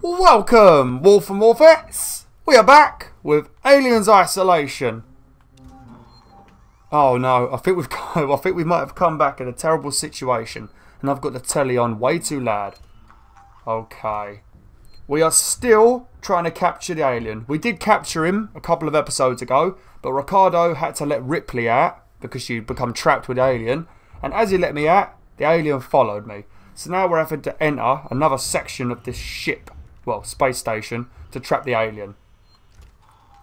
Welcome, Wolf and Wolfettes! We are back with Aliens Isolation. Oh no, I think we've I think we might have come back in a terrible situation, and I've got the telly on way too loud. Okay. We are still trying to capture the alien. We did capture him a couple of episodes ago, but Ricardo had to let Ripley out because she'd become trapped with the alien. And as he let me out, the alien followed me. So now we're having to enter another section of this ship well, space station, to trap the alien.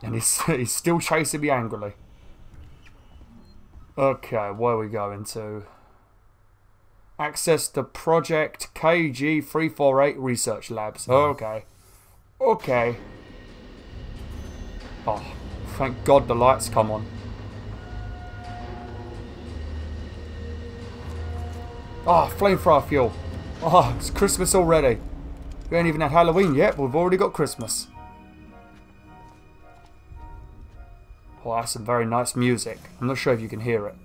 And he's, he's still chasing me angrily. Okay, where are we going to? Access the Project KG348 Research Labs. Okay. Okay. Oh, thank God the lights come on. Oh, flamethrower fuel. Oh, it's Christmas already. We ain't even had Halloween yet, but we've already got Christmas. Oh, that's some very nice music. I'm not sure if you can hear it.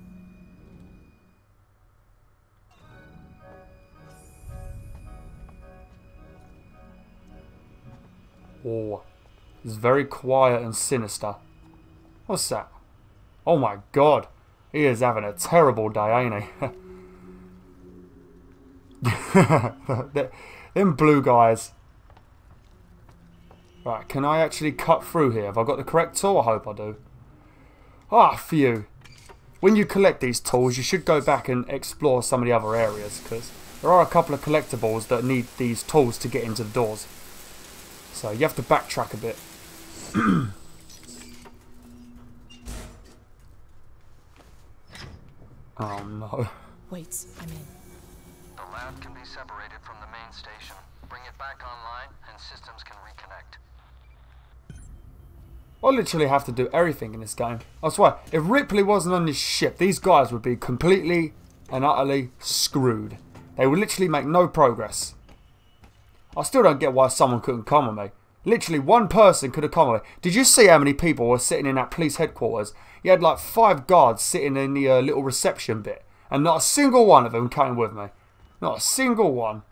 Oh, it's very quiet and sinister. What's that? Oh my god. He is having a terrible day, ain't he? Them blue guys. Right, can I actually cut through here? Have I got the correct tool? I hope I do. Ah, phew. When you collect these tools, you should go back and explore some of the other areas, because there are a couple of collectibles that need these tools to get into the doors. So you have to backtrack a bit. oh no. Wait, I'm in. Lab can be separated from the main station. Bring it back online and systems can reconnect. I literally have to do everything in this game. I swear, if Ripley wasn't on this ship, these guys would be completely and utterly screwed. They would literally make no progress. I still don't get why someone couldn't come with me. Literally one person could have come with me. Did you see how many people were sitting in that police headquarters? You had like five guards sitting in the uh, little reception bit. And not a single one of them came with me. Not a single one.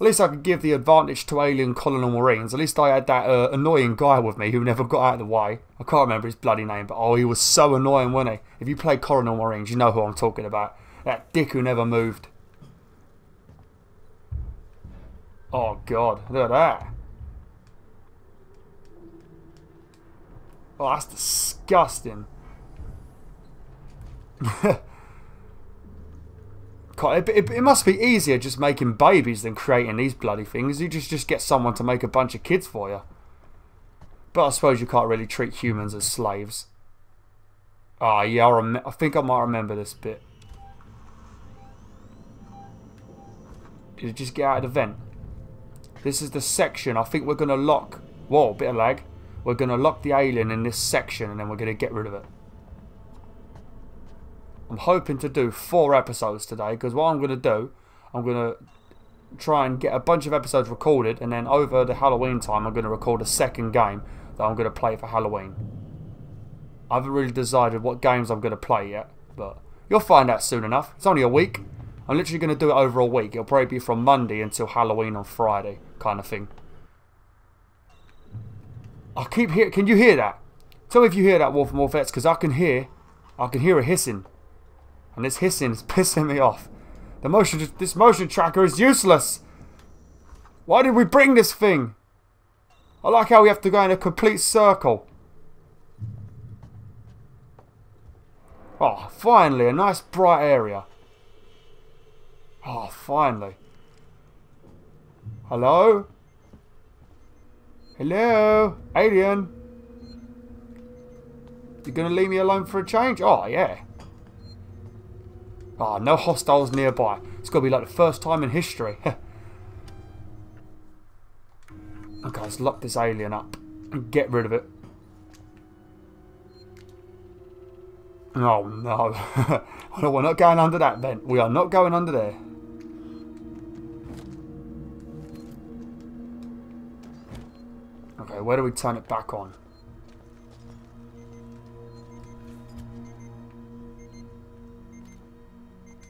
At least I could give the advantage to alien colonial marines. At least I had that uh, annoying guy with me who never got out of the way. I can't remember his bloody name, but oh, he was so annoying, wasn't he? If you play colonial marines, you know who I'm talking about. That dick who never moved. Oh god, look at that. Oh, that's disgusting. It, it, it, must be easier just making babies than creating these bloody things. You just just get someone to make a bunch of kids for you. But I suppose you can't really treat humans as slaves. Ah, oh, yeah, I, I think I might remember this bit. Did it just get out of the vent? This is the section. I think we're going to lock... Whoa, bit of lag. We're going to lock the alien in this section and then we're going to get rid of it. I'm hoping to do four episodes today because what I'm going to do, I'm going to try and get a bunch of episodes recorded and then over the Halloween time I'm going to record a second game that I'm going to play for Halloween. I haven't really decided what games I'm going to play yet, but you'll find out soon enough. It's only a week. I'm literally going to do it over a week. It'll probably be from Monday until Halloween on Friday, kind of thing. I keep hear. Can you hear that? Tell me if you hear that, Wolf and Wolfettes, because I can hear. I can hear a hissing. And this hissing is pissing me off. The motion, this motion tracker is useless. Why did we bring this thing? I like how we have to go in a complete circle. Oh, finally, a nice bright area. Oh, finally. Hello? Hello? Alien? You gonna leave me alone for a change? Oh, yeah. Ah, no hostiles nearby. It's got to be like the first time in history. okay, let's lock this alien up and get rid of it. Oh no. no, we're not going under that vent. We are not going under there. Okay, where do we turn it back on?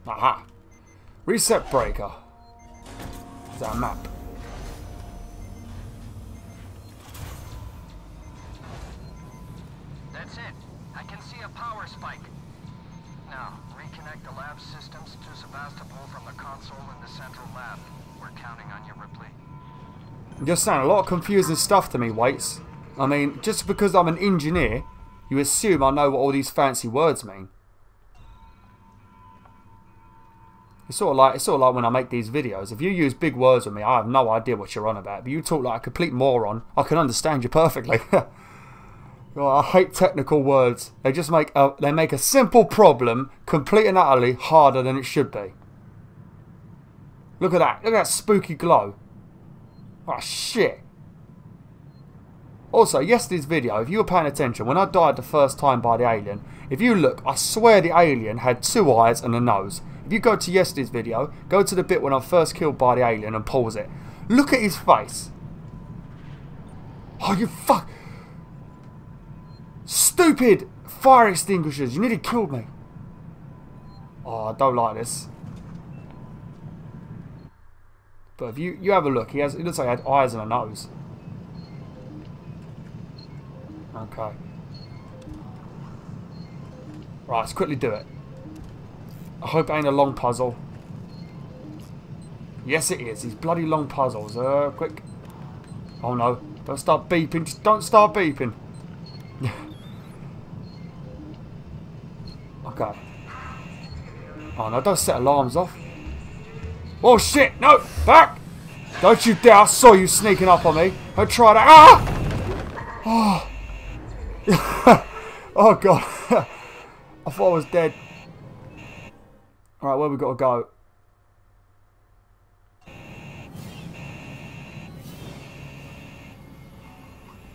Aha. Reset breaker. Is our map? That's it. I can see a power spike. Now, reconnect the lab systems to Sevastopol from the console in the central lab. We're counting on you, Ripley. You're saying a lot of confusing stuff to me, Waits. I mean, just because I'm an engineer, you assume I know what all these fancy words mean. It's sort of like it's sort of like when I make these videos. If you use big words with me, I have no idea what you're on about. But you talk like a complete moron, I can understand you perfectly. Oh, I hate technical words. They just make a they make a simple problem complete and utterly harder than it should be. Look at that. Look at that spooky glow. Oh shit. Also, yesterday's video, if you were paying attention, when I died the first time by the alien, if you look, I swear the alien had two eyes and a nose. If you go to yesterday's video, go to the bit when I'm first killed by the alien and pause it. Look at his face. Oh, you fuck. Stupid fire extinguishers. You nearly killed me. Oh, I don't like this. But if you, you have a look, he has it looks like he had eyes and a nose. Okay. Right, let's quickly do it. I hope it ain't a long puzzle. Yes, it is. These bloody long puzzles. Uh, quick. Oh no. Don't start beeping. Just don't start beeping. okay. Oh no, don't set alarms off. Oh shit! No! Back! Don't you dare! I saw you sneaking up on me. I tried that. Ah! Oh! oh god. I thought I was dead. Alright, where we got to go?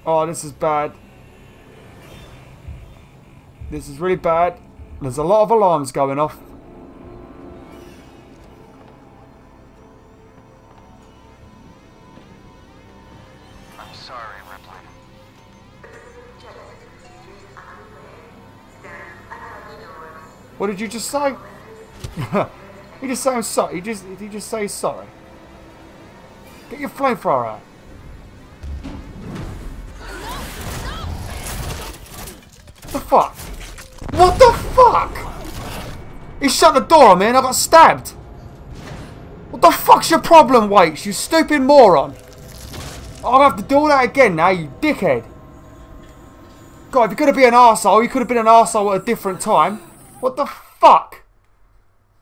Oh, this is bad. This is really bad. There's a lot of alarms going off. I'm sorry, Ripley. What did you just say? he just saying sorry. He just he just say sorry? Get your flamethrower out. What the fuck? What the fuck? He shut the door and I got stabbed. What the fuck's your problem, Waits? You stupid moron. I'll have to do all that again now, you dickhead. God, if you're going to be an arsehole, you could have been an arsehole at a different time. What the fuck?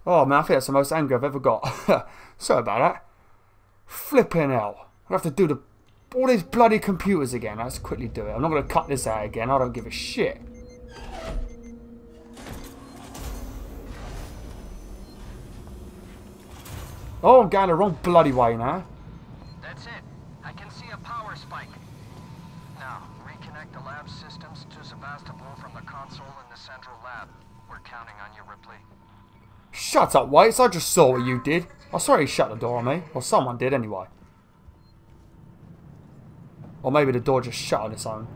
Oh man, I think that's the most anger I've ever got. Sorry about that. Flipping hell. I'll have to do the all these bloody computers again. Let's quickly do it. I'm not going to cut this out again. I don't give a shit. Oh, I'm going the wrong bloody way now. That's it. I can see a power spike. Now, reconnect the lab systems to Sevastopol from the console in the central lab. We're counting on you, Ripley. Shut up, Waits. I just saw what you did. I saw he shut the door on me. Or someone did anyway. Or maybe the door just shut on its own.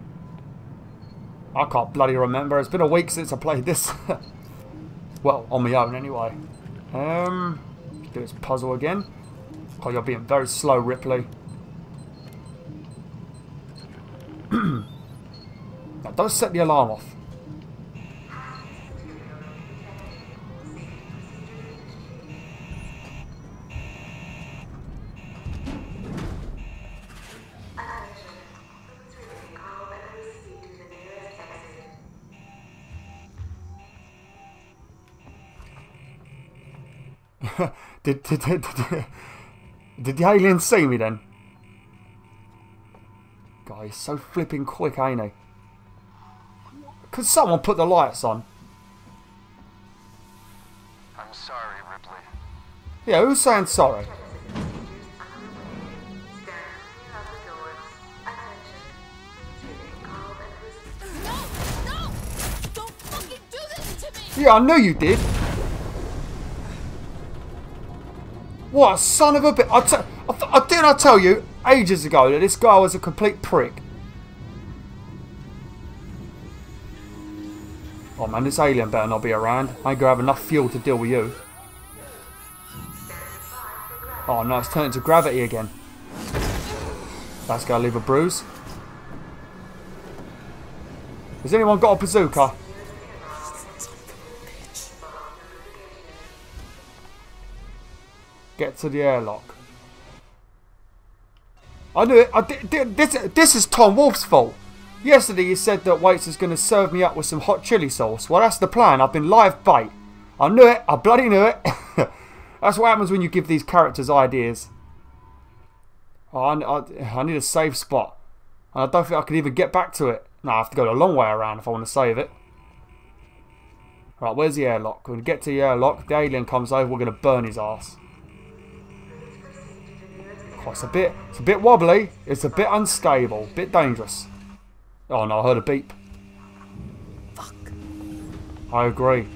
I can't bloody remember. It's been a week since I played this. well, on my own anyway. Um, do this puzzle again. Oh, you're being very slow, Ripley. now, don't set the alarm off. did, did, did, did, did the aliens see me then? God, he's so flipping quick, ain't he? Could someone put the lights on? I'm sorry, Ripley. Yeah, who's saying sorry? No! No! Don't fucking do this to me! Yeah, I knew you did. What a son of a bit! I, I, didn't I tell you ages ago that this guy was a complete prick. Oh man, this alien better not be around. I ain't gonna have enough fuel to deal with you. Oh no, it's turning to gravity again. That's gonna leave a bruise. Has anyone got a bazooka? Get to the airlock. I knew it. I did, this, this is Tom Wolf's fault. Yesterday he said that Waits is going to serve me up with some hot chili sauce. Well, that's the plan. I've been live bait. I knew it. I bloody knew it. that's what happens when you give these characters ideas. Oh, I, I, I need a safe spot. And I don't think I can even get back to it. No, I have to go a long way around if I want to save it. Right, where's the airlock? Going to get to the airlock. The alien comes over. We're going to burn his ass. Oh, it's a bit, it's a bit wobbly. It's a bit unstable. bit dangerous. Oh no, I heard a beep. Fuck. I agree.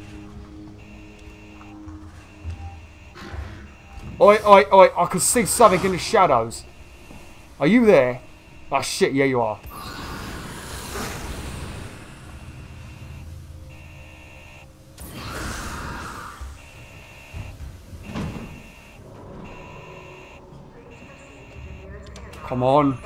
Oi, oi, oi, I can see something in the shadows. Are you there? Ah shit, yeah you are. Come on.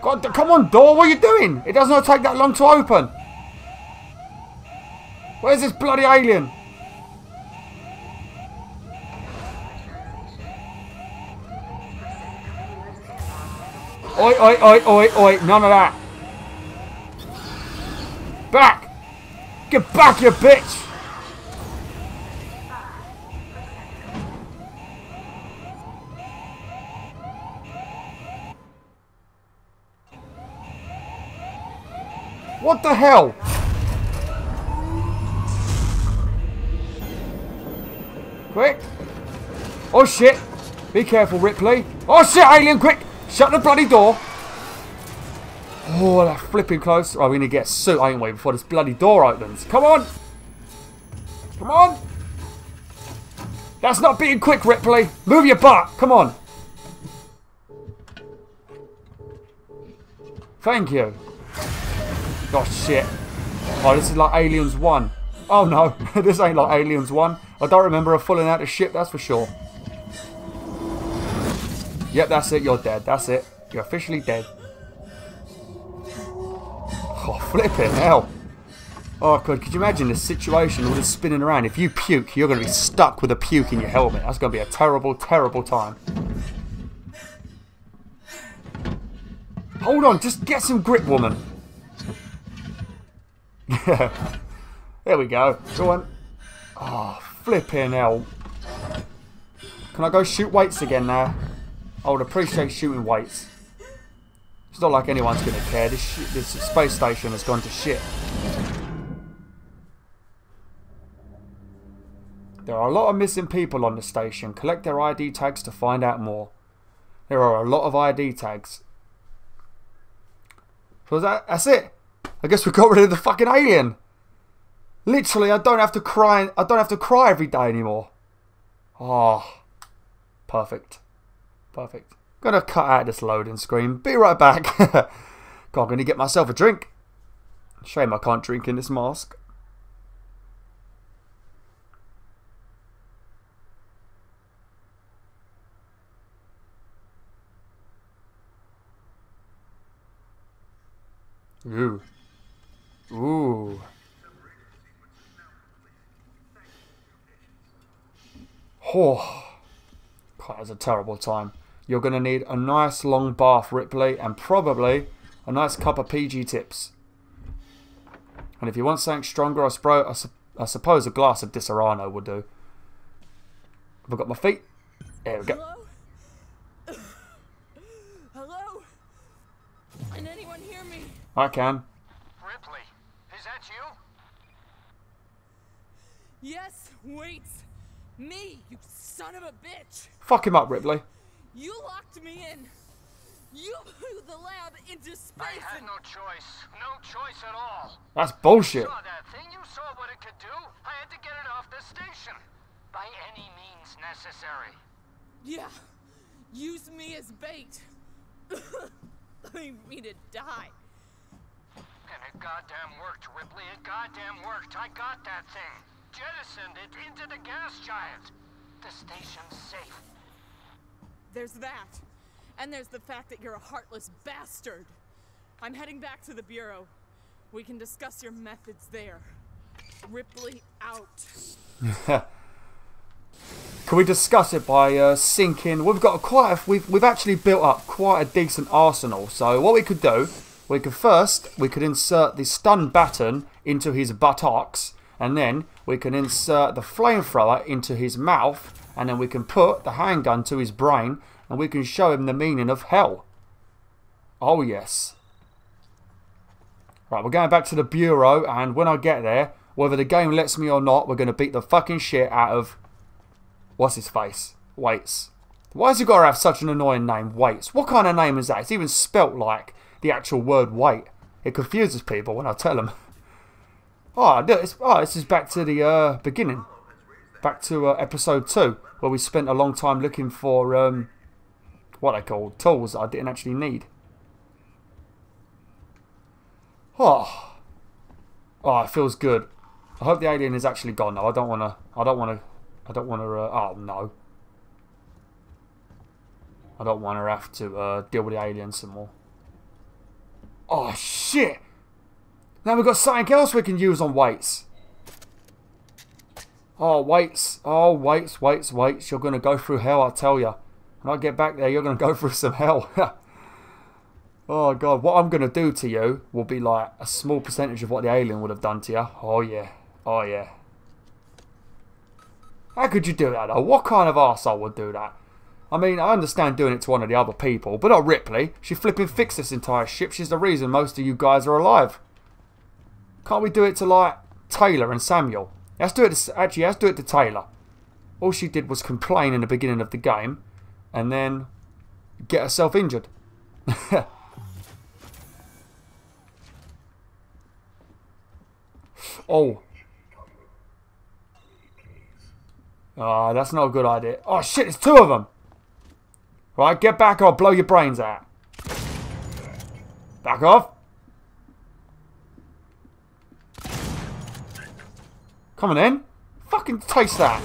God, come on, door, what are you doing? It does not take that long to open. Where's this bloody alien? Oi, oi, oi, oi, oi, none of that. Back! Get back, you bitch! What the hell? Quick! Oh shit! Be careful, Ripley. Oh shit, alien, quick! Shut the bloody door! Oh, that's flipping close. Oh, we need to get suit, ain't we, before this bloody door opens. Come on! Come on! That's not being quick, Ripley! Move your butt! Come on! Thank you. Oh shit. Oh, this is like Aliens 1. Oh no, this ain't like Aliens 1. I don't remember her falling out of ship, that's for sure. Yep, that's it, you're dead. That's it. You're officially dead. Flipping hell. Oh, God, could you imagine the situation all this spinning around? If you puke, you're going to be stuck with a puke in your helmet. That's going to be a terrible, terrible time. Hold on, just get some grip, woman. Yeah. there we go. Go on. Oh, flipping hell. Can I go shoot Waits again now? I would appreciate shooting Waits. It's not like anyone's going to care. This, this space station has gone to shit. There are a lot of missing people on the station. Collect their ID tags to find out more. There are a lot of ID tags. So that, that's it. I guess we got rid of the fucking alien. Literally, I don't have to cry. I don't have to cry every day anymore. Oh, perfect, perfect. Gonna cut out this loading screen. Be right back. God, I'm gonna get myself a drink. Shame I can't drink in this mask. Ooh. Ooh. Oh. God, that was a terrible time. You're going to need a nice long bath, Ripley, and probably a nice cup of PG tips. And if you want something stronger, I, spro- I, su- I suppose a glass of Disaronno would do. Have I got my feet? There we go. Hello? Hello? Can anyone hear me? I can. Ripley, is that you? Yes, wait. Me, you son of a bitch. Fuck him up, Ripley. You locked me in. You blew the lab into space I had and no choice. No choice at all. That's bullshit. You Saw that thing? You saw what it could do? I had to get it off the station. By any means necessary. yeah, use me as bait. Leave me to die. And it goddamn worked, Ripley. It goddamn worked. I got that thing. Jettisoned it into the gas giant. The station's safe. There's that. And there's the fact that you're a heartless bastard. I'm heading back to the Bureau. We can discuss your methods there. Ripley out. Can we discuss it by uh, sinking? We've got quite a, we've we've actually built up quite a decent arsenal. So what we could do, we could first we could insert the stun baton into his buttocks, and then we can insert the flamethrower into his mouth, and then we can put the handgun to his brain, and we can show him the meaning of hell. Oh yes. Right, we're going back to the bureau, and when I get there, whether the game lets me or not, we're going to beat the fucking shit out of What's his face? Waits. Why has he got to have such an annoying name, Waits? What kind of name is that? It's even spelt like the actual word wait. It confuses people when I tell them. Oh, oh, this is back to the uh, beginning. Back to uh, episode 2, where we spent a long time looking for, um, what they called, tools I didn't actually need. Oh. Oh, it feels good. I hope the alien is actually gone now. I don't want to, I don't want to I don't want to... Uh, oh, no. I don't want to have to uh, deal with the aliens some more. Oh, shit! Now we've got something else we can use on Waits. Oh, Waits. Oh, Waits, Waits, Waits. You're going to go through hell, I tell you. When I get back there, you're going to go through some hell. oh, God. What I'm going to do to you will be like a small percentage of what the alien would have done to you. Oh, yeah. Oh, yeah. How could you do that though? What kind of arsehole would do that? I mean, I understand doing it to one of the other people, but not Ripley. She flipping fixed this entire ship. She's the reason most of you guys are alive. Can't we do it to, like, Taylor and Samuel? Let's do it to, actually, let's do it to Taylor. All she did was complain in the beginning of the game, and then get herself injured. oh, Ah, oh, that's not a good idea. Oh shit, there's two of them! Right, get back or I'll blow your brains out. Back off. Coming in. Fucking taste that.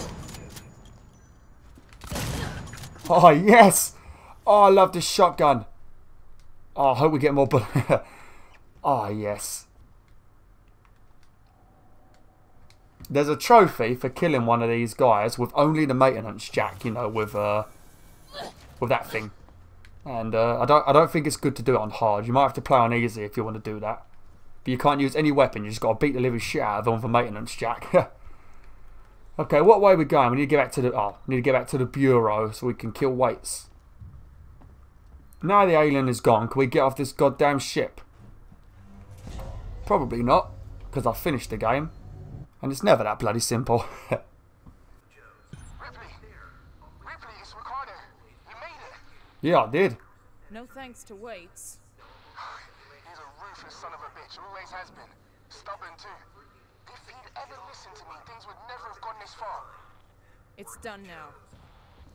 Oh, yes. Oh, I love this shotgun. Oh, I hope we get more bullets. oh, yes. there's a trophy for killing one of these guys with only the maintenance jack, you know, with uh, with that thing. And uh, I don't I don't think it's good to do it on hard. You might have to play on easy if you want to do that. But you can't use any weapon. You just got to beat the living shit out of them for maintenance jack. okay, what way are we going? We need to get back to the oh, we need to get back to the bureau so we can kill Waits. Now the alien is gone, can we get off this goddamn ship? Probably not, because I finished the game. And it's never that bloody simple. Ripley! Ripley, it's Ricardo. You made it! Yeah, I did. No thanks to Waits. He's a son of a bitch, always has been. Stubborn too. If he'd ever listened to me, things would never have gone this far. It's done now.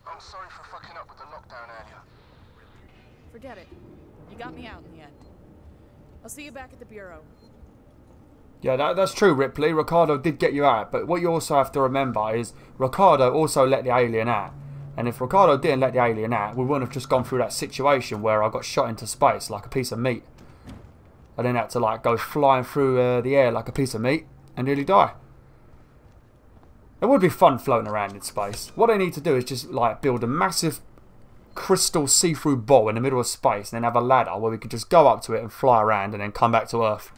I'm sorry for fucking up with the lockdown earlier. Forget it. You got me out in the end. I'll see you back at the Bureau. Yeah, that, that's true, Ripley. Ricardo did get you out, but what you also have to remember is Ricardo also let the alien out. And if Ricardo didn't let the alien out, we wouldn't have just gone through that situation where I got shot into space like a piece of meat. I then had to like go flying through uh, the air like a piece of meat and nearly die. It would be fun floating around in space. What I need to do is just like build a massive crystal see-through ball in the middle of space and then have a ladder where we could just go up to it and fly around and then come back to Earth.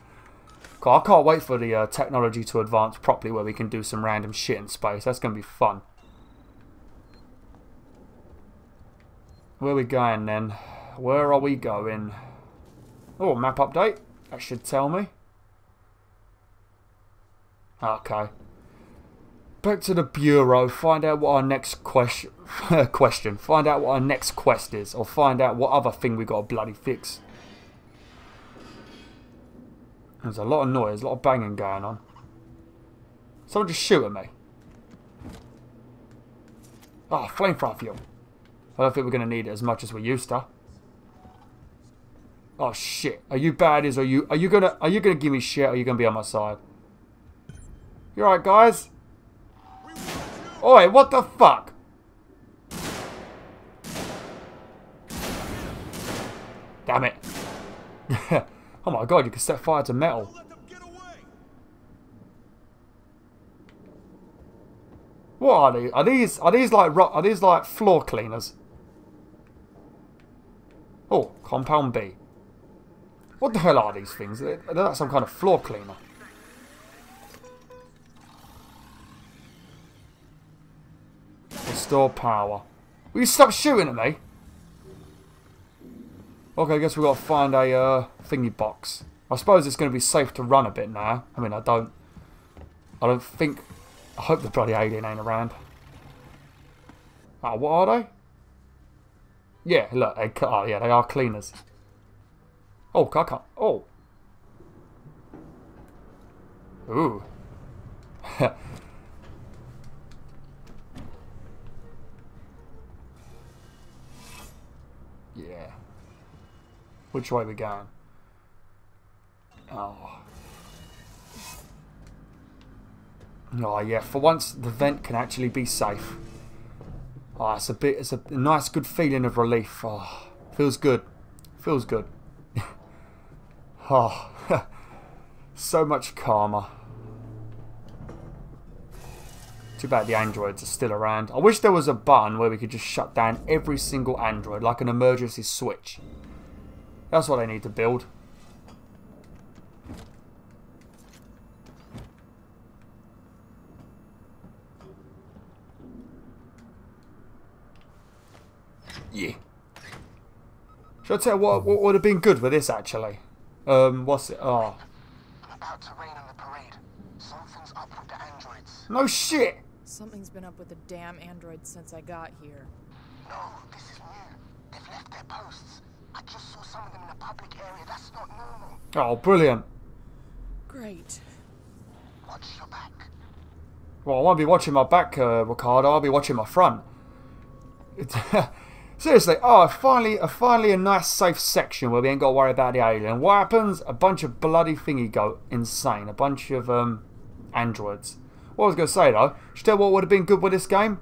I can't wait for the uh, technology to advance properly where we can do some random shit in space. That's going to be fun. Where are we going then? Where are we going? Oh, map update. That should tell me. Okay. Back to the Bureau. Find out what our next question... question. Find out what our next quest is. Or find out what other thing we got to bloody fix. There's a lot of noise, a lot of banging going on. Someone just shoot at me. Oh, flamethrower fuel. I don't think we're going to need it as much as we used to. Oh shit. Are you baddies? Are you are you gonna are you gonna give me shit or are you gonna be on my side? You alright guys? Oi, what the fuck? Damn it. oh my god, you can set fire to metal. What are these? Are these are these like rock? Are these like floor cleaners? Oh, compound B. What the hell are these things? They're like some kind of floor cleaner. Restore power. Will you stop shooting at me? Okay, I guess we've got to find a uh, thingy box. I suppose it's going to be safe to run a bit now. I mean, I don't... I don't think... I hope the bloody alien ain't around. Oh, what are they? Yeah, look. They, oh, yeah, they are cleaners. Oh, I. Oh. Ooh. yeah. Which way we going? Oh. Oh yeah, for once the vent can actually be safe. Oh, it's a bit, it's a nice good feeling of relief. Oh, feels good. Feels good. Oh, so much karma. Too bad the androids are still around. I wish there was a button where we could just shut down every single android, like an emergency switch. That's what I need to build. Yeah. Should I tell you what, what would have been good with this actually? Um, what's it? Oh. I'm about to rain on the parade. Something's up with the androids. No shit! Something's been up with the damn androids since I got here. No, this is new. They've left their posts. I just saw some of them in a public area. That's not normal. Oh, brilliant. Great. Watch your back. Well, I won't be watching my back, uh, Ricardo. I'll be watching my front. Seriously, oh, finally, finally a nice safe section where we ain't got to worry about the alien. What happens? A bunch of bloody thingy go insane. A bunch of um, androids. What I was going to say though, tell what would have been good with this game?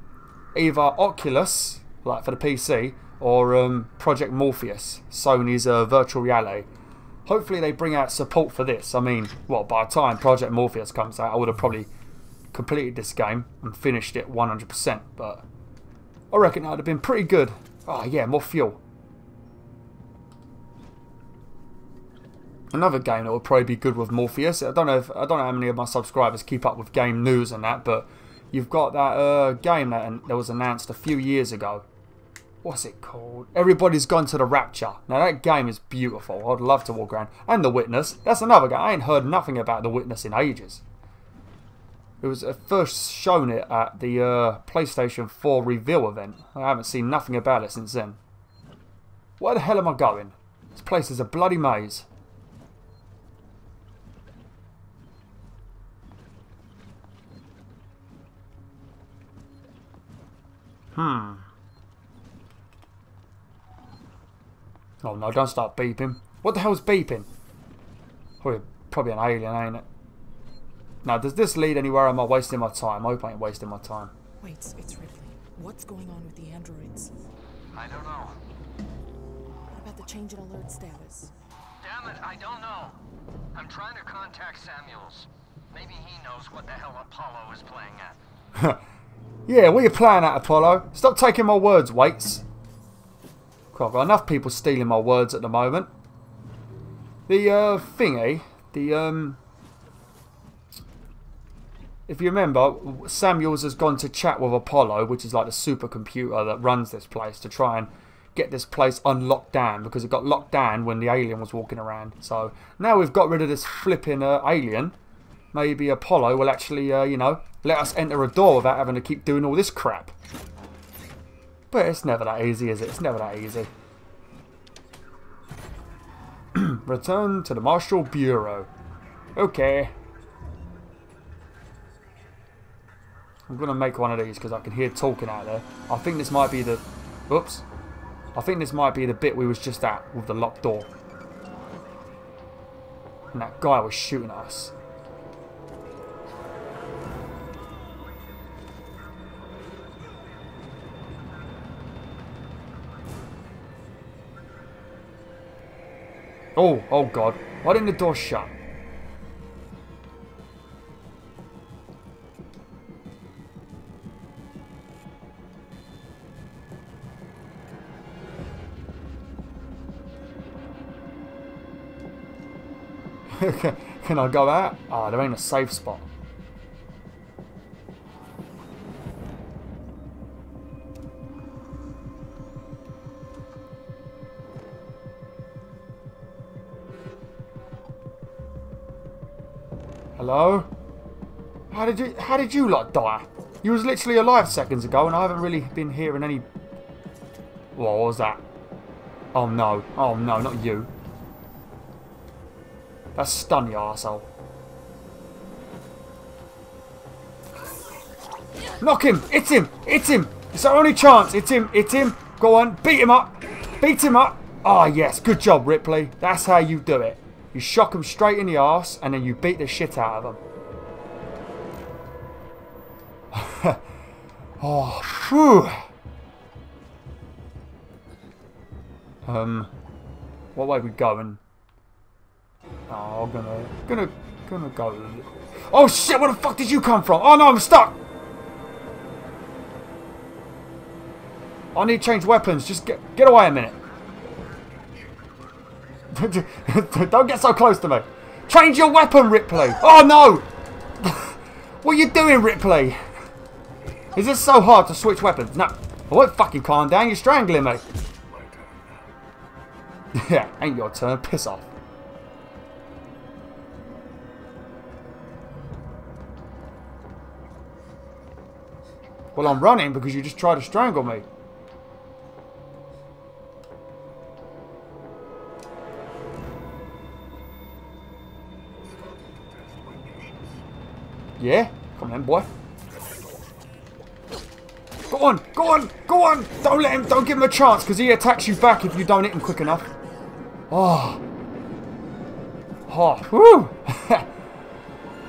Either Oculus, like for the PC, or um, Project Morpheus, Sony's uh, virtual reality. Hopefully they bring out support for this. I mean, well, by the time Project Morpheus comes out, I would have probably completed this game and finished it 100%. But I reckon that would have been pretty good. Oh yeah, more fuel. Another game that would probably be good with Morpheus. I don't know if I don't know how many of my subscribers keep up with game news and that, but you've got that uh, game that, that was announced a few years ago. What's it called? Everybody's Gone to the Rapture. Now that game is beautiful. I'd love to walk around. And The Witness. That's another game. I ain't heard nothing about The Witness in ages. It was uh, first shown it at the uh, PlayStation 4 reveal event. I haven't seen nothing about it since then. Where the hell am I going? This place is a bloody maze. Hmm. Oh no, don't start beeping. What the hell's beeping? Oh, probably an alien, ain't it? Now, does this lead anywhere? Am I wasting my time? I hope I ain't wasting my time. Wait, it's Ripley. What's going on with the androids? I don't know. What about the change in alert status? Damn it, I don't know. I'm trying to contact Samuels. Maybe he knows what the hell Apollo is playing at. Yeah, what are you playing at, Apollo? Stop taking my words, Waits. Cool, I've got enough people stealing my words at the moment. The uh, thingy, the um, if you remember, Samuels has gone to chat with Apollo, which is like the supercomputer that runs this place, to try and get this place unlocked down because it got locked down when the alien was walking around. So now we've got rid of this flipping uh, alien. Maybe Apollo will actually, uh, you know, let us enter a door without having to keep doing all this crap. But it's never that easy, is it? It's never that easy. Return to the Marshal Bureau. Okay. I'm going to make one of these because I can hear talking out there. I think this might be the... Oops. I think this might be the bit we was just at with the locked door. And that guy was shooting at us. Oh, oh god. Why didn't the door shut? Can I go out? Ah, oh, there ain't a safe spot. Hello? How did you how did you lot die? You was literally alive seconds ago and I haven't really been hearing any What was that? Oh no. Oh no, not you. That's stun, you arsehole. Knock him! Hit him! Hit him! It's our only chance! Hit him! Hit him! Go on! Beat him up! Beat him up! Ah, oh, yes. Good job, Ripley. That's how you do it. You shock him straight in the arse and then you beat the shit out of him. oh, phew. Um, what way are we going? Oh, gonna, gonna, gonna go. Oh shit! Where the fuck did you come from? Oh no, I'm stuck. I need to change weapons. Just get, get away a minute. Don't get so close to me. Change your weapon, Ripley. Oh no! what are you doing, Ripley? Is this so hard to switch weapons? No. I won't fucking calm down. You're strangling me. yeah, ain't your turn. Piss off. Well, I'm running because you just tried to strangle me. Yeah? Come on, boy. Go on, go on, go on! Don't let him, don't give him a chance, because he attacks you back if you don't hit him quick enough. Oh. Oh, whew!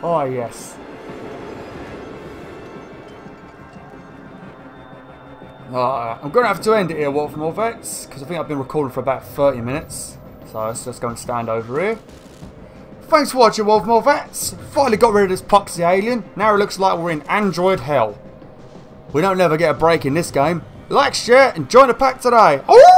oh, yes. Uh, I'm going to have to end it here, Wolfmore Vets, because I think I've been recording for about 30 minutes. So let's just go and stand over here. Thanks for watching, Wolfmore Vets. Finally got rid of this poxy alien. Now it looks like we're in Android hell. We don't never get a break in this game. Like, share, and join the pack today. Ooh!